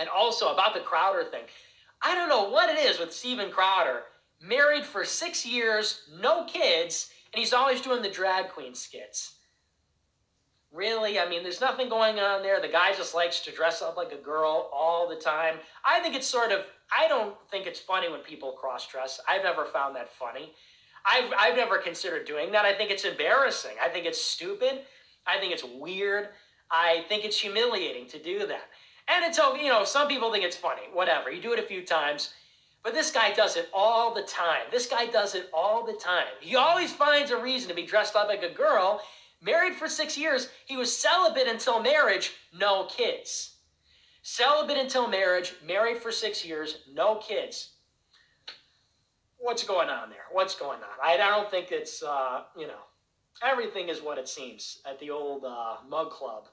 And also about the Crowder thing. I don't know what it is with Steven Crowder. Married for six years, no kids, and he's always doing the drag queen skits. Really? I mean, there's nothing going on there. The guy just likes to dress up like a girl all the time. I think it's sort of, I don't think it's funny when people cross dress. I've never found that funny. I've, I've never considered doing that. I think it's embarrassing. I think it's stupid. I think it's weird. I think it's humiliating to do that. And it's, you know, some people think it's funny. Whatever. You do it a few times. But this guy does it all the time. This guy does it all the time. He always finds a reason to be dressed up like a girl. Married for six years. He was celibate until marriage, no kids. Celibate until marriage, married for six years, no kids. What's going on there? What's going on? I, I don't think it's, uh, you know, everything is what it seems at the old uh, mug club.